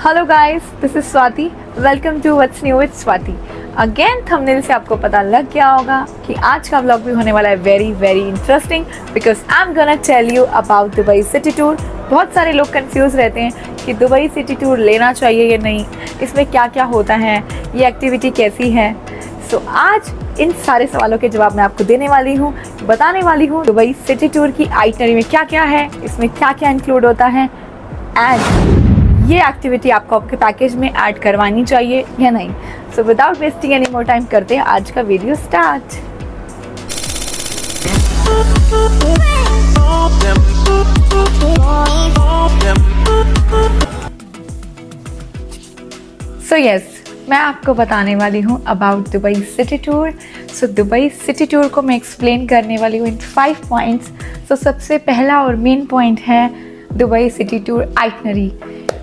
Hello guys this is Swati welcome to what's new with Swati again thumbnail से आपको पता लग गया होगा कि आज का व्लॉग भी होने वाला है very very interesting because I am gonna tell you about Dubai city tour बहुत सारे लोग कंफ्यूज रहते हैं कि दुबई सिटी टूर लेना चाहिए या नहीं इसमें क्या क्या होता है ये एक्टिविटी कैसी है? सो so, आज इन सारे सवालों के जवाब मैं आपको देने वाली हूँ बताने वाली हूँ दुबई सिटी टूर की आइटनरी में क्या क्या है इसमें क्या क्या इंक्लूड होता है एंड ये एक्टिविटी आपको आपके पैकेज में ऐड करवानी चाहिए या नहीं? So without wasting any more time करते हैं आज का video start so so yes yes, मैं आपको बताने वाली हूँ about Dubai city tour so Dubai city tour को मैं एक्सप्लेन करने वाली हूँ इन फाइव पॉइंट्स सो सबसे पहला और मेन पॉइंट है Dubai city tour itinerary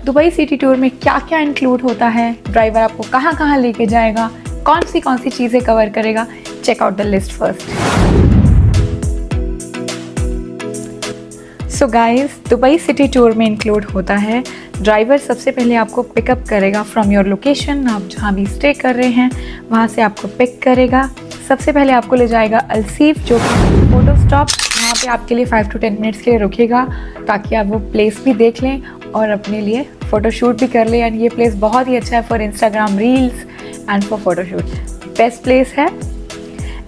Dubai city tour में क्या क्या इंक्लूड होता है? ड्राइवर आपको कहाँ कहाँ लेके जाएगा? कौन सी कौन सी चीज़ें कवर करेगा? Check out the list first so guys Dubai city tour में इंक्लूड होता है। ड्राइवर सबसे पहले आपको पिकअप करेगा फ्रॉम योर लोकेशन आप जहाँ भी स्टे कर रहे हैं, वहाँ से आपको पिक करेगा। सबसे पहले आपको ले जाएगा अलसीफ जो कि फ़ोटो स्टॉप वहाँ पे आपके लिए फाइव टू टेन मिनट्स के लिए रुकेगा, ताकि आप वो प्लेस भी देख लें। और अपने लिए फ़ोटोशूट भी कर ले एंड ये प्लेस बहुत ही अच्छा है for Instagram reels and for photoshoot best place है।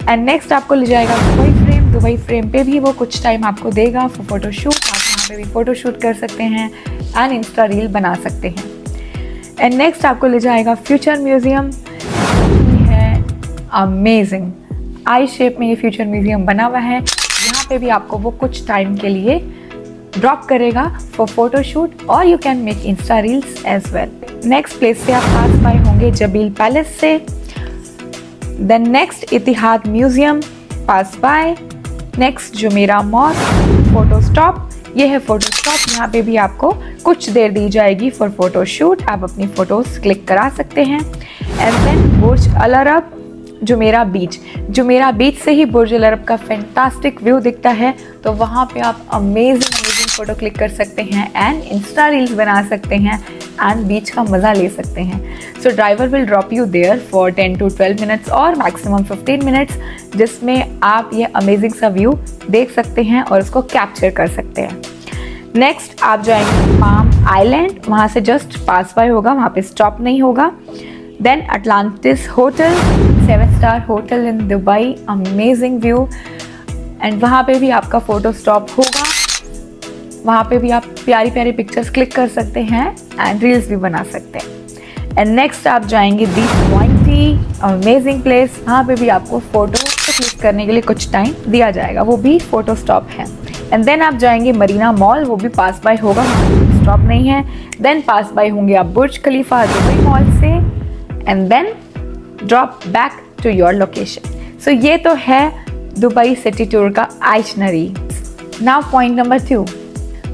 एंड नेक्स्ट आपको ले जाएगा दुबई फ्रेम दुबई फ्रेम पे भी वो कुछ टाइम आपको देगा फॉर फोटोशूट आप वहाँ पे भी फ़ोटोशूट कर सकते हैं एंड इंस्टा रील बना सकते हैं। एंड नेक्स्ट आपको ले जाएगा फ्यूचर म्यूज़ियम है अमेजिंग आई शेप में ये फ्यूचर म्यूज़ियम बना हुआ है। यहाँ पे भी आपको वो कुछ टाइम के लिए ड्रॉप करेगा फॉर फोटोशूट और you can make insta reels as well next place से आप पास बाय होंगे जबील पैलेस से then next Etihad museum pass by next Jumeirah mall photo stop ये है फ़ोटो स्टॉप यहाँ पे भी आपको कुछ देर दी जाएगी फॉर फ़ोटो शूट आप अपनी फ़ोटोज़ क्लिक करा सकते हैं and then Burj Al Arab Jumeirah beach Jumeirah beach से ही बुर्ज अल अरब का फैंटास्टिक व्यू दिखता है तो वहाँ पे आप अमेजिंग फ़ोटो क्लिक कर सकते हैं एंड इंस्टा रील्स बना सकते हैं एंड बीच का मज़ा ले सकते हैं। So driver will drop you there for 10 to 12 minutes और मैक्सिमम 15 मिनट्स जिसमें आप ये अमेजिंग सा व्यू देख सकते हैं और उसको कैप्चर कर सकते हैं। नेक्स्ट आप जाएँगे पाम आइलैंड वहाँ से जस्ट पास बाय होगा, वहाँ पे स्टॉप नहीं होगा। Then Atlantis hotel seven star hotel in Dubai amazing view and वहाँ पे भी आपका फ़ोटो स्टॉप होगा। वहाँ पे भी आप प्यारी प्यारी पिक्चर्स क्लिक कर सकते हैं एंड रील्स भी बना सकते हैं। एंड नेक्स्ट आप जाएँगे दी पॉइंटी अमेजिंग प्लेस वहाँ पे भी आपको फ़ोटो क्लिक करने के लिए कुछ टाइम दिया जाएगा, वो भी फ़ोटो स्टॉप है। एंड देन आप जाएँगे मरीना मॉल वो भी पास बाय होगा स्टॉप नहीं है। देन पास बाय होंगे आप बुर्ज खलीफा दुबई मॉल से। And then drop back to your location so ये तो है दुबई सिटी टूर का itinerary now point number two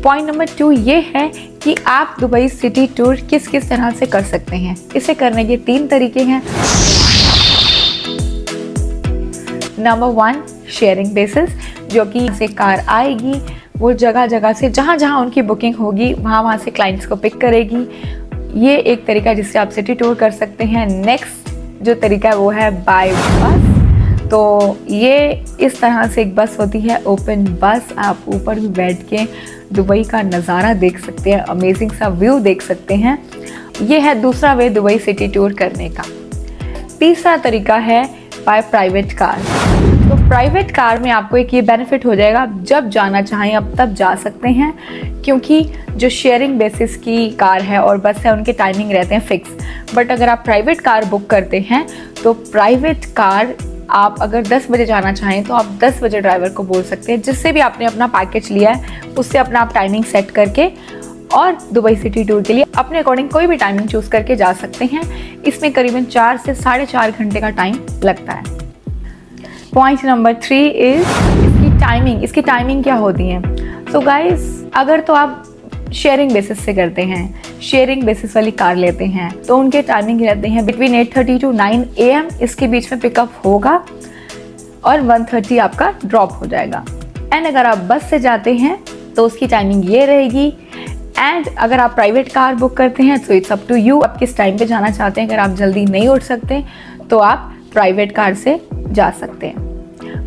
point number two ये है कि आप दुबई सिटी टूर किस किस तरह से कर सकते हैं। इसे करने के तीन तरीके हैं। नंबर वन शेयरिंग बेसिस जो कि से कार आएगी, वो जगह जगह से जहाँ जहाँ उनकी बुकिंग होगी वहाँ वहाँ से क्लाइंट्स को पिक करेगी। ये एक तरीका जिससे आप सिटी टूर कर सकते हैं। नेक्स्ट जो तरीका है, वो है बाय बस तो ये इस तरह से एक बस होती है ओपन बस। आप ऊपर भी बैठ के दुबई का नज़ारा देख सकते हैं अमेजिंग सा व्यू देख सकते हैं। ये है दूसरा वे दुबई सिटी टूर करने का। तीसरा तरीका है बाय प्राइवेट कार तो प्राइवेट कार में आपको एक ये बेनिफिट हो जाएगा, आप जब जाना चाहें अब तब जा सकते हैं, क्योंकि जो शेयरिंग बेसिस की कार है और बस है, उनके टाइमिंग रहते हैं फिक्स बट अगर आप प्राइवेट कार बुक करते हैं तो प्राइवेट कार आप अगर 10 बजे जाना चाहें तो आप 10 बजे ड्राइवर को बोल सकते हैं। जिससे भी आपने अपना पैकेज लिया है, उससे अपना आप टाइमिंग सेट करके और दुबई सिटी टूर के लिए अपने अकॉर्डिंग कोई भी टाइमिंग चूज़ करके जा सकते हैं। इसमें करीबन चार से साढ़े चार घंटे का टाइम लगता है। पॉइंट नंबर थ्री इज़ इसकी टाइमिंग इसकी टाइमिंग क्या होती है? सो so गाइस अगर तो आप शेयरिंग बेसिस से करते हैं। शेयरिंग बेसिस वाली कार लेते हैं। तो उनके टाइमिंग रहते हैं between eight thirty to nine A M इसके बीच में पिकअप होगा और वन थर्टी आपका ड्रॉप हो जाएगा। एंड अगर आप बस से जाते हैं तो उसकी टाइमिंग ये रहेगी। एंड अगर आप प्राइवेट कार बुक करते हैं तो इट्स अप टू यू आप किस टाइम पे जाना चाहते हैं, अगर आप जल्दी नहीं उठ सकते तो आप प्राइवेट कार से जा सकते हैं।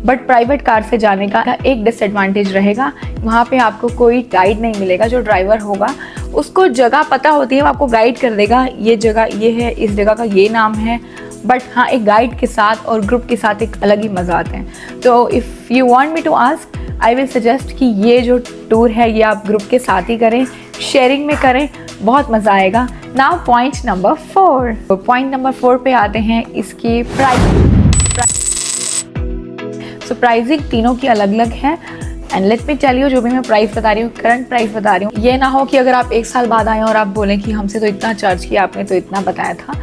बट प्राइवेट कार से जाने का एक डिसएडवांटेज रहेगा। वहाँ पे आपको कोई गाइड नहीं मिलेगा, जो ड्राइवर होगा। उसको जगह पता होती है, वो आपको गाइड कर देगा, ये जगह ये है, इस जगह का ये नाम है। बट हाँ एक गाइड के साथ और ग्रुप के साथ एक अलग ही मज़ा आते हैं। तो if you want me to ask I will suggest कि ये जो टूर है, ये आप ग्रुप के साथ ही करें शेयरिंग में करें, बहुत मज़ा आएगा। Now point number four point number four पे आते हैं इसकी प्राइस सो प्राइजिंग तीनों की अलग अलग है। And let me tell you जो भी मैं प्राइस बता रही हूँ करंट प्राइस बता रही हूँ ये ना हो कि अगर आप एक साल बाद आए और आप बोलें कि हमसे तो इतना चार्ज किया आपने तो इतना बताया था।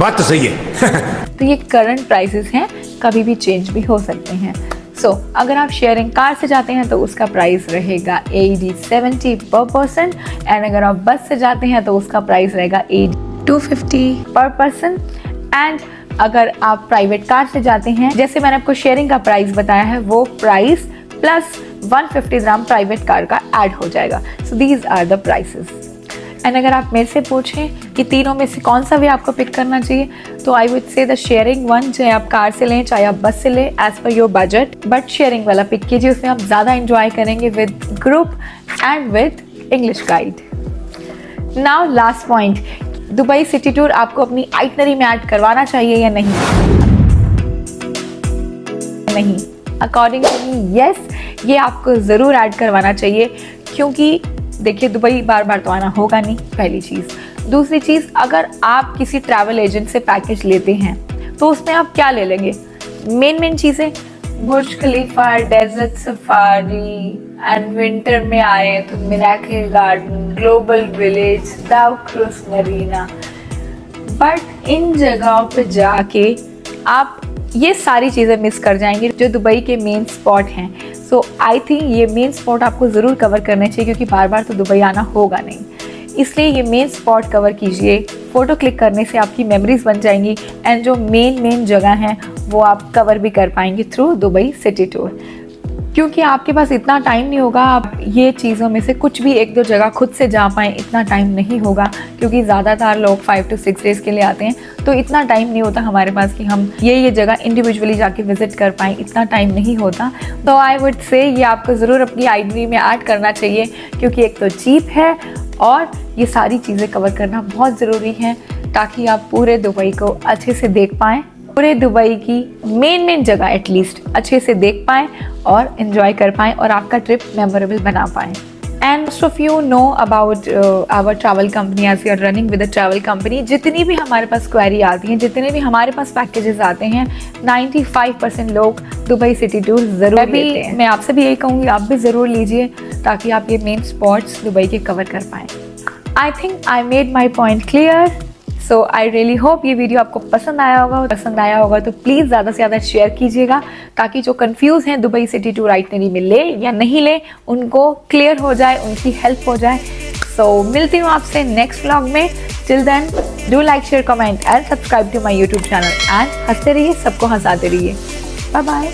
बात तो सही है। तो ये करंट प्राइसेस हैं कभी भी चेंज भी हो सकते हैं। सो so, अगर आप शेयरिंग कार से जाते हैं तो उसका प्राइस रहेगा A D seventy per person and अगर आप बस से जाते हैं तो उसका प्राइस रहेगा A two fifty per person and अगर आप प्राइवेट कार से जाते हैं जैसे मैंने आपको शेयरिंग का प्राइस बताया है वो प्राइस प्लस 150 ग्राम प्राइवेट कार का ऐड हो जाएगा. So these are the prices and अगर आप मेरे से पूछें कि तीनों में से कौन सा भी आपको पिक करना चाहिए तो I would say the sharing one चाहे आप कार से लें, चाहे आप बस से लें as per your budget but sharing वाला पिक कीजिए, उसमें आप ज़्यादा इंजॉय करेंगे with group and with English guide now last point Dubai city tour आपको अपनी आइटनरी में ऐड करवाना चाहिए या नहीं? नहीं. अकॉर्डिंग टू यस ये आपको ज़रूर ऐड करवाना चाहिए, क्योंकि देखिए, दुबई बार बार तो आना होगा नहीं, पहली चीज़। दूसरी चीज़, अगर आप किसी ट्रैवल एजेंट से पैकेज लेते हैं तो उसमें आप क्या ले लेंगे? मेन मेन चीज़ें Burj Khalifa desert safari and winter में आए तो miracle garden global village dhow cruise Marina but इन जगहों पे जाके आप ये सारी चीज़ें मिस कर जाएँगे जो दुबई के मेन स्पॉट हैं। सो आई थिंक ये मेन स्पॉट आपको ज़रूर कवर करने चाहिए क्योंकि बार बार तो दुबई आना होगा नहीं। इसलिए ये मेन स्पॉट कवर कीजिए। फ़ोटो क्लिक करने से आपकी मेमोरीज बन जाएँगी एंड जो मेन मेन जगह हैं, वो आप कवर भी कर पाएँगे थ्रू दुबई सिटी टूर क्योंकि आपके पास इतना टाइम नहीं होगा, आप ये चीज़ों में से कुछ भी एक दो जगह खुद से जा पाएँ, इतना टाइम नहीं होगा। क्योंकि ज़्यादातर लोग फाइव टू सिक्स डेज़ के लिए आते हैं तो इतना टाइम नहीं होता हमारे पास कि हम ये ये जगह इंडिविजुअली जाके विज़िट कर पाएँ, इतना टाइम नहीं होता। तो आई वुड से ये आपको ज़रूर अपनी आइडनी में ऐड करना चाहिए, क्योंकि एक तो चीप है और ये सारी चीज़ें कवर करना बहुत ज़रूरी है, ताकि आप पूरे दुबई को अच्छे से देख पाएँ। पूरे दुबई की मेन मेन जगह एटलीस्ट अच्छे से देख पाएँ और इन्जॉय कर पाएँ और आपका ट्रिप मेमोरेबल बना पाएँ। And most of you know about our travel company as you're running with a travel company जितनी भी हमारे पास क्वेरी आती हैं जितने भी हमारे पास पैकेजेस आते हैं 95 परसेंट लोग दुबई सिटी टूर ज़रूर भी मैं आपसे भी यही कहूँगी आप भी ज़रूर लीजिए ताकि आप ये मेन स्पॉट्स दुबई के कवर कर पाएँ। I think I made my point clear so I really hope ये वीडियो आपको पसंद आया होगा। पसंद आया होगा तो प्लीज़ ज़्यादा से ज़्यादा शेयर कीजिएगा ताकि जो कंफ्यूज हैं दुबई सिटी टू राइटनरी में ले या नहीं ले उनको क्लियर हो जाए उनकी हेल्प हो जाए। सो so, मिलती हूँ आपसे नेक्स्ट व्लॉग में। Till then do like share comment and subscribe to my YouTube channel and हँसते रहिए सबको हंसाते रहिए। Bye bye